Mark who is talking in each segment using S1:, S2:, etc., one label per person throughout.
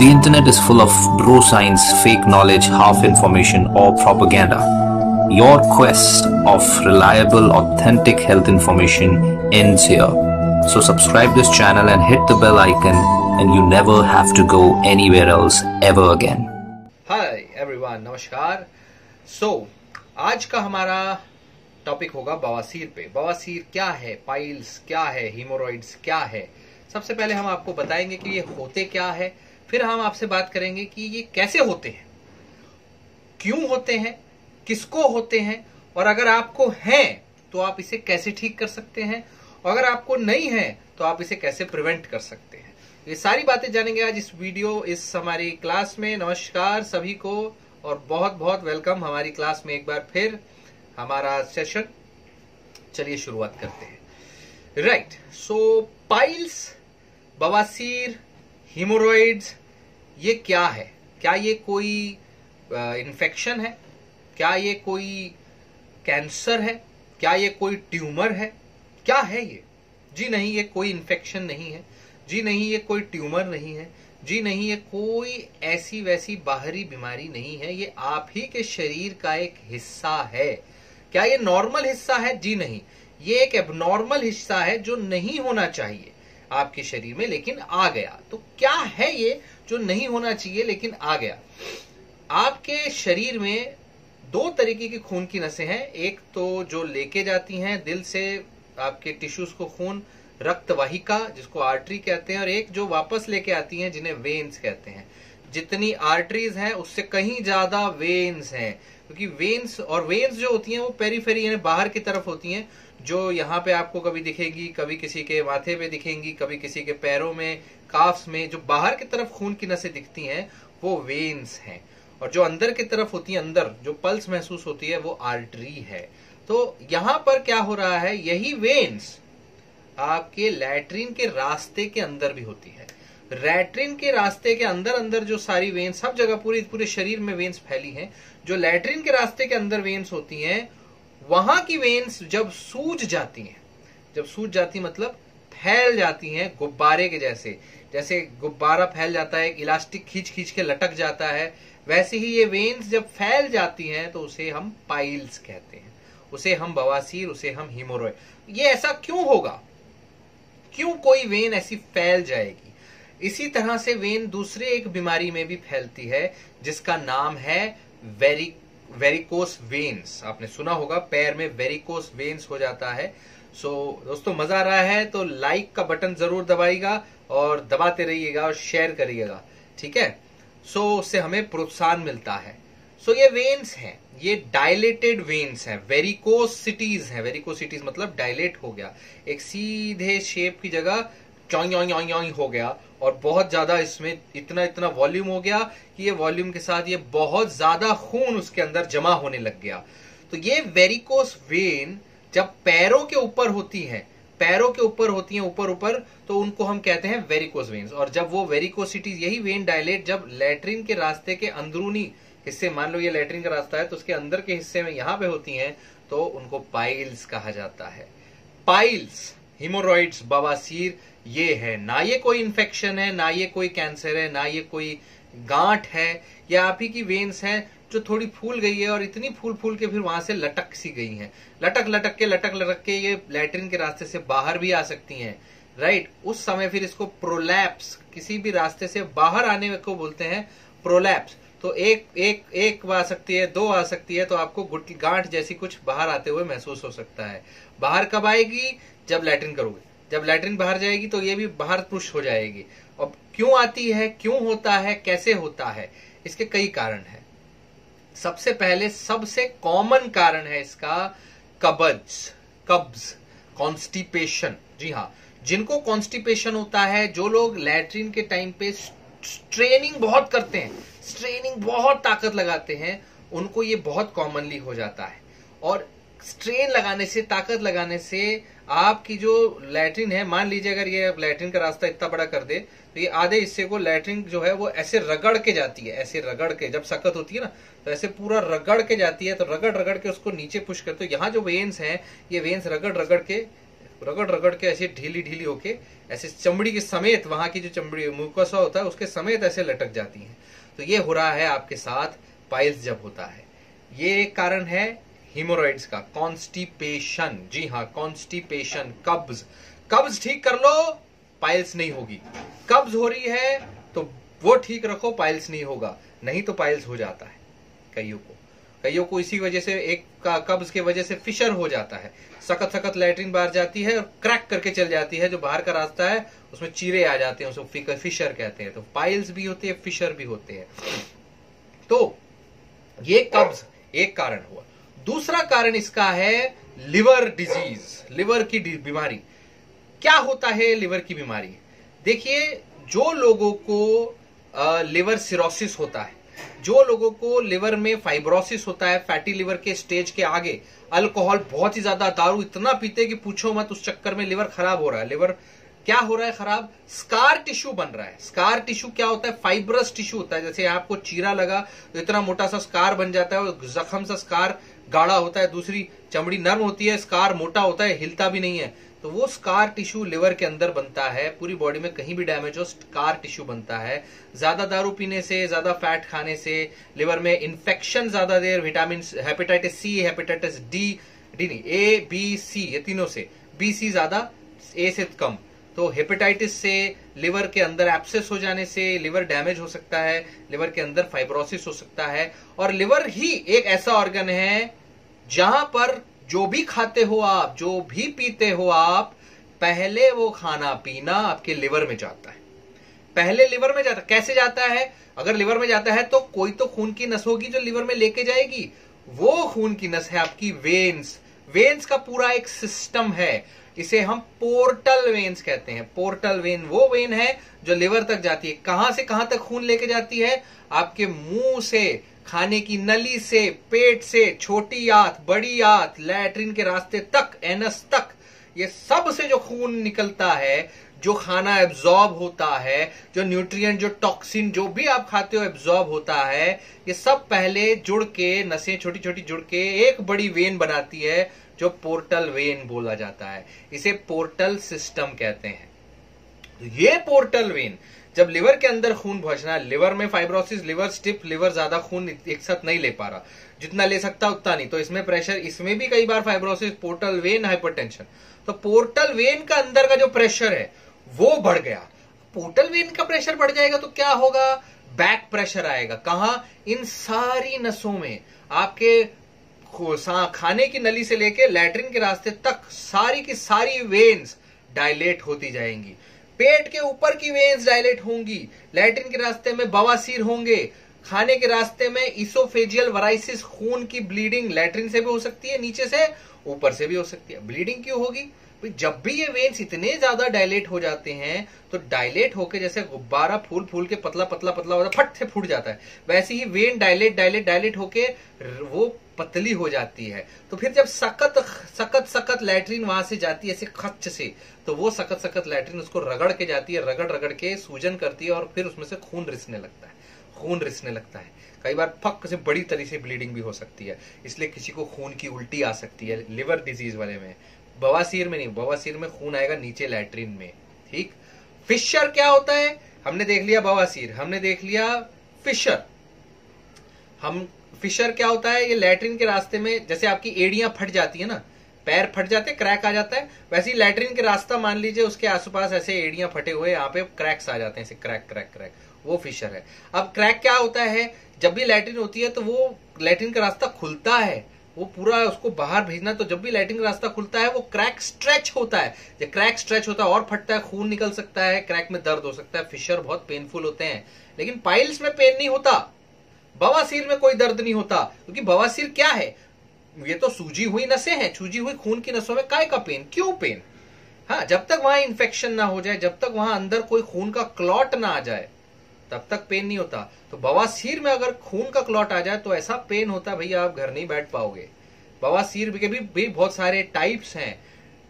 S1: The internet is full of bro science, fake knowledge, half information, or propaganda. Your quest of reliable, authentic health information ends here. So, subscribe this channel and hit the bell icon, and you never have to go anywhere else ever again.
S2: Hi everyone नमस्कार सो आज का हमारा topic होगा बवासीर पे बवासीर क्या है पाइल्स क्या है हीमोरॉइड्स क्या है सबसे पहले हम आपको बताएंगे कि ये होते क्या है फिर हम आपसे बात करेंगे कि ये कैसे होते हैं? क्यों होते हैं? किसको होते हैं? और अगर आपको है तो आप इसे कैसे ठीक कर सकते हैं? और अगर आपको नहीं है तो आप इसे कैसे प्रिवेंट कर सकते हैं? ये सारी बातें जानेंगे आज इस वीडियो, इस हमारी क्लास में। नमस्कार सभी को, और बहुत बहुत वेलकम हमारी क्लास में एक बार फिर हमारा सेशन चलिए शुरुआत करते हैं। राइट सो पाइल्स बवासीर हीमोरॉइड्स ये क्या है? क्या ये कोई इन्फेक्शन है? क्या ये कोई कैंसर है? क्या ये कोई ट्यूमर है? क्या है ये? जी नहीं, ये कोई इन्फेक्शन नहीं है। जी नहीं, ये कोई ट्यूमर नहीं है। जी नहीं, ये कोई ऐसी वैसी बाहरी बीमारी नहीं है। ये आप ही के शरीर का एक हिस्सा है। क्या ये नॉर्मल हिस्सा है? जी नहीं। ये एक एबनॉर्मल हिस्सा है जो नहीं होना चाहिए। आपके शरीर में, लेकिन आ गया। तो क्या है ये जो नहीं होना चाहिए, लेकिन आ गया? आपके शरीर में दो तरीके की खून की नसें हैं। एक तो जो लेके जाती हैं दिल से, आपके टिश्यूज को खून, रक्त वाहिका, जिसको आर्टरी कहते हैं, और एक जो वापस लेके आती हैं, जिन्हें वेन्स कहते हैं। जितनी आर्टरीज हैं, उससे कहीं ज़्यादा वेन्स हैं। क्योंकि वेन्स और वेन्स जो होती हैं, वो पेरीफेरी यानी बाहर की तरफ़ होती हैं जो यहाँ पे आपको कभी दिखेगी, कभी किसी के माथे पे दिखेंगी, कभी किसी के पैरों में काफ्स में, जो बाहर की तरफ़ खून की नसें दिखती हैं, वो वेन्स हैं। और जो अंदर की तरफ़ होती है, अंदर, जो पल्स महसूस होती है, वो आर्टरी है। तो यहाँ पर क्या हो रहा है? यही वेन्स आपके लैट्रिन के रास्ते के अंदर भी होती है। लैट्रिन के रास्ते के अंदर अंदर जो सारी वेन्स सब जगह पूरी, पूरे शरीर में वेन्स फैली हैं। जो लैट्रिन के रास्ते के अंदर वेन्स होती हैं वहाँ की वेन्स जब सूज जाती हैं, जब सूज जाती मतलब फैल जाती हैं गुब्बारे के जैसे जैसे गुब्बारा फैल जाता है इलास्टिक खींच खींच के लटक जाता है, वैसे ही ये वेन्स जब फैल जाती हैं तो उसे हम पाइल्स कहते हैं। उसे हम बवासीर, उसे हम हीमोरॉइड ये ऐसा क्यों होगा? क्यों कोई वेन ऐसी फैल जाएगी? इसी तरह से वेन दूसरे एक बीमारी में भी फैलती है, जिसका नाम है वेरी वेरिकोस वेन्स आपने सुना होगा पैर में वेरिकोस वेन्स हो जाता है। सो so, दोस्तों मज़ा आ रहा है तो लाइक का बटन ज़रूर दबाइएगा और दबाते रहिएगा और शेयर करिएगा ठीक है? सो so, उससे हमें प्रोत्साहन मिलता है। सो so, ये वेन्स हैं ये डायलेटेड वेन्स हैं हैं। वेरिकोसिटीज मतलब डायलेट हो गया। एक सीधे शेप की जगह चौई हो गया। और बहुत ज़्यादा इसमें इतना इतना वॉल्यूम हो गया कि ये वॉल्यूम के साथ ये बहुत ज़्यादा खून उसके अंदर जमा होने लग गया। तो ये वेरिकोस वेन जब पैरों के ऊपर होती है, पैरों के ऊपर होती है, ऊपर ऊपर तो उनको हम कहते हैं वेरिकोस वेन्स और जब वो वेरिकोसिटीज यही वेन डायलेट जब लेटरिन के रास्ते के अंदरूनी हिस्से, मान लो ये लेटरिन का रास्ता है तो उसके अंदर के हिस्से में यहाँ पे होती हैं तो उनको पाइल्स कहा जाता है। पाइल्स हिमोरॉइड्स बवासीर ये है ना ये कोई इन्फेक्शन है ना ये कोई कैंसर है ना ये कोई गांठ है या आप ही की वेन्स है जो थोड़ी फूल गई है और इतनी फूल फूल के फिर वहाँ से लटक सी गई है लटक लटक के लटक लटक के ये लेटरिन के रास्ते से बाहर भी आ सकती हैं राइट उस समय फिर इसको प्रोलैप्स किसी भी रास्ते से बाहर आने को बोलते हैं प्रोलैप्स तो एक एक एक आ सकती है दो आ सकती है तो आपको गांठ जैसी कुछ बाहर आते हुए महसूस हो सकता है बाहर कब आएगी जब लैट्रिन करोगे। जब लैट्रिन बाहर जाएगी तो ये भी बाहर पुश हो जाएगी। अब क्यों आती है, क्यों होता है, कैसे होता है, इसके कई कारण है। सबसे पहले, सबसे कॉमन कारण है इसका कब्ज कब्ज कॉन्स्टिपेशन जी हाँ जिनको कॉन्स्टिपेशन होता है, जो लोग लैट्रिन के टाइम पे स्ट्रेनिंग बहुत करते हैं स्ट्रेनिंग बहुत ताकत लगाते हैं, उनको ये बहुत कॉमनली हो जाता है। और स्ट्रेन लगाने से, ताकत लगाने से आपकी जो लैट्रिन है, मान लीजिए अगर ये लैट्रिन का रास्ता इतना बड़ा कर दे तो ये आधे हिस्से को लैट्रिन जो है वो ऐसे रगड़ के जाती है, ऐसे रगड़ के, जब सख्त होती है ना तो ऐसे पूरा रगड़ के जाती है तो रगड़ रगड़ के उसको नीचे पुश करते तो यहाँ जो वेन्स हैं, ये वेन्स रगड़ रगड़ के, रगड़ रगड़ के ऐसे ढीली ढीली होके, ऐसे चमड़ी के समेत, वहाँ की जो चमड़ी मुकसा होता है, उसके समेत ऐसे लटक जाती है। तो ये हो रहा है आपके साथ पाइल्स जब होता है। ये एक कारण है हिमोरॉइड्स का कॉन्स्टिपेशन जी हाँ कॉन्स्टिपेशन कब्ज कब्ज ठीक कर लो पाइल्स नहीं होगी। कब्ज हो रही है तो वो ठीक रखो पाइल्स नहीं होगा। नहीं तो पाइल्स हो जाता है, कईयों को। कईयों को इसी वजह से, एक का कब्ज के वजह से फिशर हो जाता है। सखत सखत लैट्रिन बाहर जाती है और क्रैक करके चल जाती है, जो बाहर का रास्ता है, उसमें चीरे आ जाते हैं उसको फिशर कहते हैं। तो पाइल्स भी होते हैं फिशर भी होते हैं। तो ये कब्ज एक कारण हुआ। दूसरा कारण इसका है लिवर डिज़ीज़, लिवर की बीमारी। क्या होता है लिवर की बीमारी? देखिए, जो लोगों को लिवर सिरोसिस होता है, जो लोगों को लिवर में फाइब्रोसिस होता है, फैटी लिवर के स्टेज के आगे, अल्कोहल बहुत ही ज़्यादा, दारू इतना पीते कि पूछो मत, उस चक्कर में लिवर खराब हो रहा है। लिवर क्या हो रहा है खराब? स्कार टिश्यू बन रहा है। स्कार टिश्यू क्या होता है? फाइब्रस टिश्यू होता है। जैसे आपको चीरा लगा तो इतना मोटा सा स्कार बन जाता है और जख्म सा स्कार गाढ़ा होता है, दूसरी चमड़ी नर्म होती है, स्कार मोटा होता है, हिलता भी नहीं है। तो वो स्कार टिश्यू लिवर के अंदर बनता है, पूरी बॉडी में कहीं भी डैमेज हो, स्कार टिश्यू बनता है। ज़्यादा दारू पीने से, ज़्यादा फैट खाने से, लिवर में इन्फेक्शन ज़्यादा देर vitamin hepatitis C hepatitis D D नहीं ए बी सी ये तीनों से। बी सी ज़्यादा ए से कम। तो हेपेटाइटिस से लिवर के अंदर एप्सेस हो जाने से लिवर डैमेज हो सकता है लिवर के अंदर फाइब्रोसिस हो सकता है, और लिवर ही एक ऐसा ऑर्गन है जहाँ पर जो भी खाते हो आप, जो भी पीते हो आप, पहले वो खाना पीना आपके लिवर में जाता है। पहले लिवर में जाता, कैसे जाता है? अगर लिवर में जाता है तो कोई तो खून की नस होगी जो लिवर में लेके जाएगी। वो खून की नस है आपकी वेन्स वेन्स का पूरा एक सिस्टम है। इसे हम पोर्टल वेन्स कहते हैं। पोर्टल वेन वो वेन है जो लिवर तक जाती है। कहाँ से कहाँ तक खून लेके जाती है? आपके मुँह से, खाने की नली से, पेट से, छोटी आंत, बड़ी आंत, लैट्रिन के रास्ते तक, एनस तक, ये सबसे जो खून निकलता है, जो खाना एब्जॉर्ब होता है, जो न्यूट्रिएंट जो टॉक्सिन जो भी आप खाते हो एब्जॉर्ब होता है, ये सब पहले जुड़ के, नसें छोटी छोटी जुड़ के एक बड़ी वेन बनाती है जो पोर्टल वेन बोला जाता है, इसे पोर्टल सिस्टम कहते हैं। ये पोर्टल वेन जब लिवर के अंदर खून पहुँचना लिवर में फाइब्रोसिस लिवर स्टिप लिवर ज़्यादा खून एक साथ नहीं ले पा रहा। जितना ले सकता उतना नहीं। तो इसमें प्रेशर इसमें भी कई बार फाइब्रोसिस पोर्टल वेन हाइपरटेंशन तो पोर्टल वेन का अंदर का जो प्रेशर है, वो बढ़ गया। पोर्टल वेन का प्रेशर बढ़ जाएगा तो क्या होगा? बैक प्रेशर आएगा। कहा? इन सारी नसों में। आपके खाने की नली से लेके लैटरिन के रास्ते तक सारी की सारी वेन्स डायलेट होती जाएँगी। पेट के ऊपर की वेन्स डायलेट होंगी। लैट्रिन के रास्ते में बवासीर होंगे। खाने के रास्ते में इसोफेजियल वराइसिस खून की ब्लीडिंग लैटरिन से भी हो सकती है, नीचे से ऊपर से भी हो सकती है। ब्लीडिंग क्यों होगी? जब भी ये वेन्स इतने ज़्यादा डायलेट हो जाते हैं तो डायलेट होके जैसे गुब्बारा फूल फूल के पतला पतला पतला होता फट से फूट जाता है। वैसे ही वेन डायलेट डायलेट डायलेट होके वो पतली हो जाती है। तो फिर जब सकत सकत सकत लैट्रिन वहाँ से जाती है, ऐसे खच से तो वो सकत सकत लैट्रिन उसको रगड़ के जाती है, रगड़ रगड़ के सूजन करती है और फिर उसमें से खून रिसने लगता है। खून रिसने लगता है। कई बार फक से बड़ी तरह से ब्लीडिंग भी हो सकती है। इसलिए किसी को खून की उल्टी आ सकती है लिवर डिज़ीज़ वाले में। बवासीर में नहीं, बवासीर में खून आएगा नीचे लैट्रिन में, ठीक? फिशर क्या होता है? हमने देख लिया बवासीर, हमने देख लिया फिशर। हम, फिशर क्या होता है? ये लैट्रिन के रास्ते में, जैसे आपकी एड़ियाँ फट जाती है ना, पैर फट जाते क्रैक आ जाता है, वैसे ही लैट्रिन के रास्ता मान लीजिए, उसके आसपास ऐसे एड़ियाँ फटे हुए, यहाँ पे क्रैक्स आ जाते हैं क्रैक क्रैक क्रैक, वो फिशर है। अब क्रैक क्या होता है? जब भी लैट्रिन होती है तो वो लैट्रिन का रास्ता खुलता है। वो पूरा उसको बाहर भेजना तो जब भी लाइटिंग रास्ता खुलता है, वो क्रैक स्ट्रेच होता है। जब क्रैक स्ट्रेच होता है, और फटता है, खून निकल सकता है क्रैक में दर्द हो सकता है फिशर बहुत पेनफुल होते हैं। लेकिन पाइल्स में पेन नहीं होता। बवासीर में कोई दर्द नहीं होता, क्योंकि बवासीर क्या है? ये तो सूजी हुई नसें हैं, सूजी हुई खून की नसों में काय का पेन क्यों पेन हाँ जब तक वहाँ इंफेक्शन ना हो जाए, जब तक वहाँ अंदर कोई खून का क्लॉट ना आ जाए तब तक पेन नहीं होता। तो बवासीर में अगर खून का क्लॉट आ जाए तो ऐसा पेन होता है भैया आप घर नहीं बैठ पाओगे। बवासीर के भी, भी बहुत सारे टाइप्स हैं।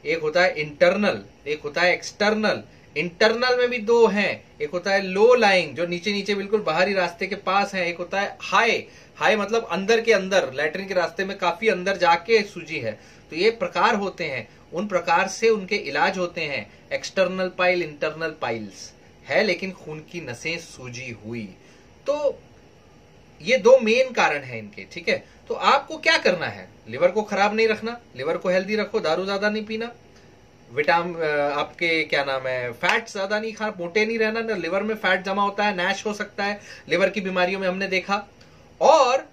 S2: एक होता है इंटरनल एक होता है एक्सटर्नल इंटरनल में भी दो हैं। एक होता है लो लाइंग जो नीचे नीचे बिल्कुल बाहरी रास्ते के पास है। एक होता है हाई हाई मतलब अंदर के अंदर लैट्रिन के रास्ते में काफ़ी अंदर जाके सूजी है। तो ये प्रकार होते हैं। उन प्रकार से उनके इलाज होते हैं। एक्सटर्नल पाइल इंटरनल पाइल्स है, लेकिन खून की नसें सूजी हुई। तो ये दो मेन कारण है इनके, ठीक है? तो आपको क्या करना है? लिवर को खराब नहीं रखना, लिवर को हेल्दी रखो, दारू ज़्यादा नहीं पीना। विटाम आपके क्या नाम है फैट ज़्यादा नहीं खा मोटे नहीं रहना, ना लिवर में फैट जमा होता है, नैश हो सकता है, लिवर की बीमारियों में हमने देखा। और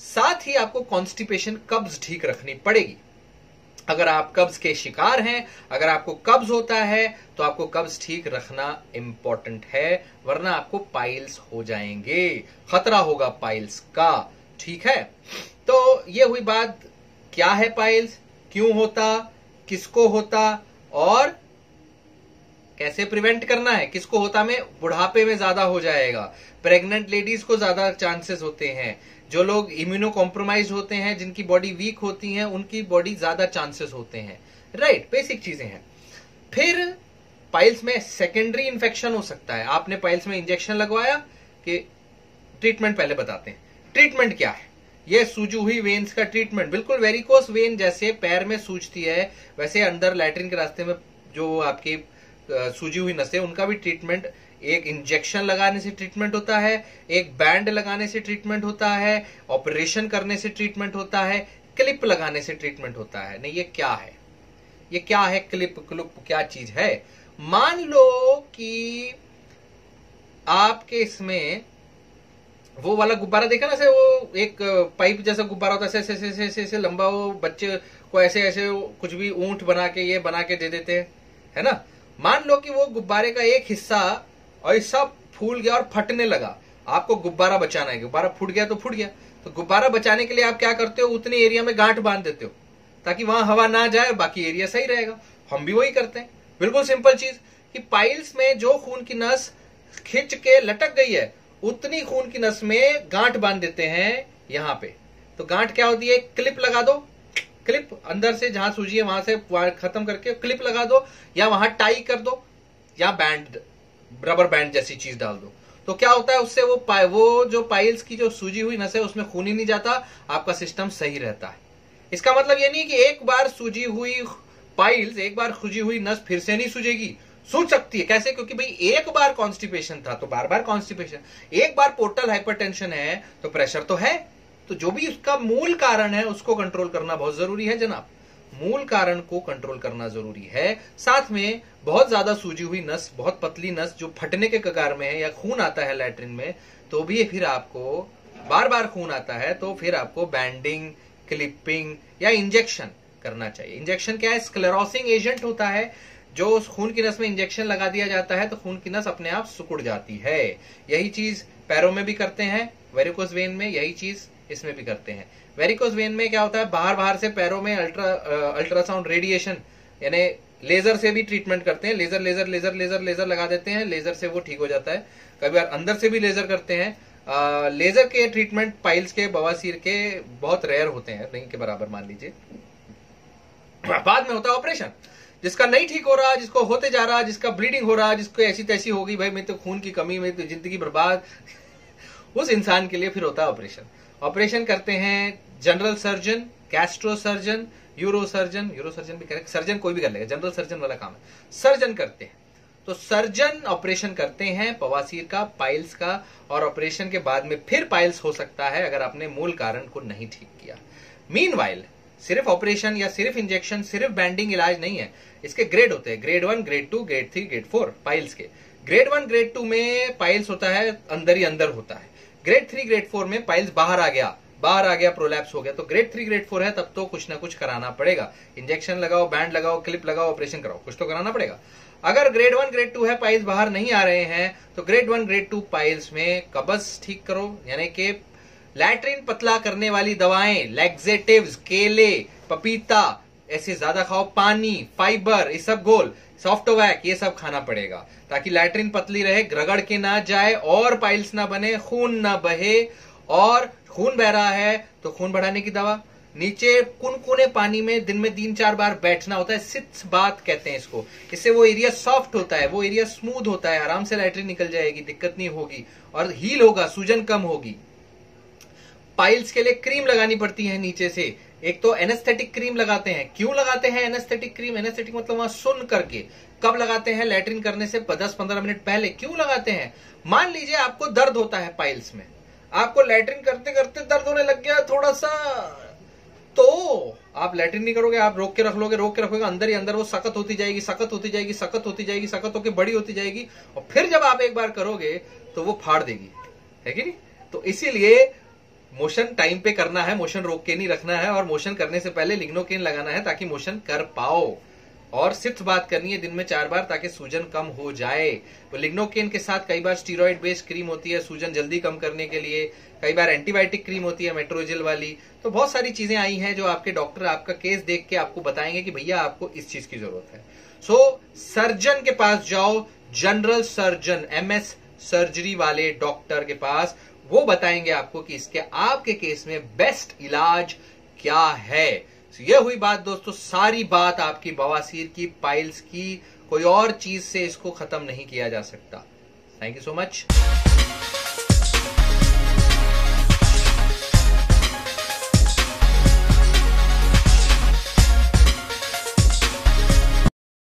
S2: साथ ही आपको कॉन्स्टिपेशन कब्ज ठीक रखनी पड़ेगी। अगर आप कब्ज के शिकार हैं, अगर आपको कब्ज होता है तो आपको कब्ज ठीक रखना इंपॉर्टेंट है, वरना आपको पाइल्स हो जाएँगे। खतरा होगा पाइल्स का, ठीक है? तो ये हुई बात, क्या है पाइल्स क्यों होता? किसको होता? और कैसे प्रिवेंट करना है? किसको होता में? बुढ़ापे में ज़्यादा हो जाएगा। प्रेग्नेंट लेडीज़ को ज़्यादा चांसेस होते हैं। जो लोग इम्यूनो कॉम्प्रोमाइज होते हैं, जिनकी बॉडी वीक होती है, उनकी बॉडी ज़्यादा चांसेस होते हैं। राइट बेसिक चीज़ें हैं। फिर पाइल्स में सेकेंडरी इंफेक्शन हो सकता है। आपने पाइल्स में इंजेक्शन लगवाया कि ट्रीटमेंट पहले बताते हैं। ट्रीटमेंट क्या है? ये सूजी हुई वेन्स का ट्रीटमेंट बिल्कुल वेरिकोस वेन जैसे पैर में सूजती है, वैसे अंदर लैट्रिन के रास्ते में जो आपकी सूजी हुई नसें, उनका भी ट्रीटमेंट एक इंजेक्शन लगाने से ट्रीटमेंट होता है, एक बैंड लगाने से ट्रीटमेंट होता है ऑपरेशन करने से ट्रीटमेंट होता है क्लिप लगाने से ट्रीटमेंट होता है। नहीं, ये क्या है? ये क्या है क्लिप क्लिप क्या चीज़ है? मान लो कि आपके इसमें वो वाला गुब्बारा देखा ना से वो एक पाइप जैसा गुब्बारा होता है, ऐसे ऐसे ऐसे ऐसे लंबा, वो बच्चे को ऐसे ऐसे कुछ भी ऊँट बना के, ये बना के दे देते हैं, है ना? मान लो कि वो गुब्बारे का एक हिस्सा और सब फूल गया और फटने लगा। आपको गुब्बारा बचाना है। गुब्बारा फूट गया तो फूट गया। तो गुब्बारा बचाने के लिए आप क्या करते हो? उतने एरिया में गांठ बाँध देते हो, ताकि वहाँ हवा ना जाए बाकी एरिया सही रहेगा। हम भी वही करते हैं। बिल्कुल सिंपल चीज़ कि पाइल्स में जो खून की नस खिंच के लटक गई है, उतनी खून की नस में गांठ बाँध देते हैं यहाँ पे। तो गांठ क्या होती है? क्लिप लगा दो। क्लिप अंदर से जहाँ सूजी है, वहाँ से खत्म करके क्लिप लगा दो, या वहाँ टाई कर दो, या बैंड, रबर बैंड जैसी चीज़ डाल दो। तो क्या होता है, उससे वो वो जो पाइल्स की जो सूजी हुई नस है उसमें खून ही नहीं जाता, आपका सिस्टम सही रहता है। इसका मतलब ये नहीं कि एक बार सूजी हुई पाइल्स, एक बार सूजी हुई नस फिर से नहीं सूझेगी सूझ सकती है। कैसे? क्योंकि भाई, एक बार कॉन्स्टिपेशन था तो बार बार कॉन्स्टिपेशन। एक बार पोर्टल हाइपरटेंशन है तो प्रेशर तो है। तो जो भी उसका मूल कारण है, उसको कंट्रोल करना बहुत ज़रूरी है, जनाब। मूल कारण को कंट्रोल करना ज़रूरी है। साथ में, बहुत ज़्यादा सूजी हुई नस, बहुत पतली नस, जो फटने के कगार में है या खून आता है लैट्रिन में तो भी फिर आपको बार बार खून आता है तो फिर आपको बैंडिंग क्लिपिंग या इंजेक्शन करना चाहिए। इंजेक्शन क्या है? स्क्लेरोसिंग एजेंट होता है, जो उस खून की नस में इंजेक्शन लगा दिया जाता है तो खून की नस अपने आप सुकुड़ जाती है। यही चीज़ पैरों में भी करते हैं वेरिकोस वेन में यही चीज़ इसमें भी करते हैं। वेरिकोस वेन में क्या होता है? बाहर बाहर से पैरों में अल्ट्रा अल्ट्रासाउंड रेडिएशन यानी लेजर से भी ट्रीटमेंट करते हैं। Laser laser laser laser laser लगा देते हैं। लेजर से वो ठीक हो जाता है। कभी बार अंदर से भी लेजर करते हैं। आ, लेजर के ट्रीटमेंट पाइल्स के बवासीर के बहुत रेयर होते हैं। नहीं के बराबर मान लीजिए। बाद में होता है ऑपरेशन जिसका नहीं ठीक हो रहा जिसको होते जा रहा जिसका ब्लीडिंग हो रहा जिसको ऐसी तैसी होगी भाई मैं तो खून की कमी में तो ज़िंदगी बर्बाद। उस इंसान के लिए फिर होता है ऑपरेशन ऑपरेशन करते हैं general surgeon gastro surgeon uro surgeon uro surgeon भी करेक्ट सर्जन कोई भी कर लेगा, जनरल सर्जन वाला काम है। सर्जन करते हैं। तो सर्जन ऑपरेशन करते हैं पवासीर का, पाइल्स का, और ऑपरेशन के बाद में फिर पाइल्स हो सकता है अगर आपने मूल कारण को नहीं ठीक किया। मीन सिर्फ़ ऑपरेशन या सिर्फ़ इंजेक्शन सिर्फ़ बैंडिंग इलाज नहीं है। इसके ग्रेड होते हैं grade one grade two grade three grade four piles के। ग्रेड वन ग्रेड टू में पाइल्स होता है, अंदर ही अंदर होता है। ग्रेड थ्री ग्रेड फोर में पाइल्स बाहर आ गया। बाहर आ गया प्रोलैप्स हो गया। तो ग्रेड थ्री ग्रेड फोर है, तब तो कुछ ना कुछ कराना पड़ेगा। इंजेक्शन लगाओ बैंड लगाओ क्लिप लगाओ ऑपरेशन कराओ। कुछ तो कराना पड़ेगा। अगर ग्रेड वन ग्रेड टू है पाइल्स बाहर नहीं आ रहे हैं तो grade one grade two piles में कबज ठीक करो। यानी कि लैट्रिन पतला करने वाली दवाएँ लेग्जेटिव्स केले, पपीता ऐसे ज़्यादा खाओ, पानी फाइबर ये सब गोल सॉफ्टवैक ये सब खाना पड़ेगा। ताकि लैट्रिन पतली रहे रगड़ के ना जाए और पाइल्स ना बने, खून ना बहे। और खून बह रहा है तो खून बढ़ाने की दवा। नीचे कुनकुने पानी में दिन में तीन चार बार बैठना होता है सिट्स बात कहते हैं इसको। इससे वो एरिया सॉफ्ट होता है, वो एरिया स्मूथ होता है, आराम से लैट्रिन निकल जाएगी, दिक्कत नहीं होगी, और हील होगा, सूजन कम होगी। पाइल्स के लिए क्रीम लगानी पड़ती है नीचे से। एक तो एनेस्थेटिक क्रीम लगाते हैं। क्यों लगाते हैं एनेस्थेटिक क्रीम एनेस्थेटिक मतलब वहाँ सुन करके। कब लगाते हैं? लेटरिन करने से दस पंद्रह मिनट पहले। क्यों लगाते हैं? मान लीजिए आपको दर्द होता है पाइल्स में। आपको लेटरिन करते करते दर्द होने लग गया थोड़ा सा तो आप लेटरिन नहीं करोगे, आप रोक के रख लोगे, रोक के रखोगे, अंदर ही अंदर वो सख्त होती जाएगी, सख्त होती जाएगी, सख्त होती जाएगी, सख्त होकर बड़ी होती जाएगी। और फिर जब आप एक बार करोगे तो वो फाड़ देगी। है कि नहीं? तो इसीलिए मोशन टाइम पे करना है, मोशन रोक के नहीं रखना है और मोशन करने से पहले लिग्नोकेन लगाना है ताकि मोशन कर पाओ। और सिर्फ़ बात करनी है, दिन में चार बार ताकि सूजन कम हो जाए। तो लिग्नोकेन के साथ कई बार स्टीरोइड बेस्ड क्रीम होती है सूजन जल्दी कम करने के लिए। कई बार एंटीबायोटिक क्रीम होती है मेट्रोजिल वाली। तो बहुत सारी चीज़ें आई हैं जो आपके डॉक्टर आपका केस देख के आपको बताएँगे कि भैया आपको इस चीज़ की ज़रूरत है। सो सर्जन के पास जाओ जनरल सर्जन एमएस सर्जरी वाले डॉक्टर के पास। वो बताएँगे आपको कि इसके, आपके केस में बेस्ट इलाज क्या है। तो ये हुई बात दोस्तों, सारी बात आपकी बवासीर की, पाइल्स की, कोई और चीज़ से इसको खत्म नहीं किया जा सकता। Thank you so much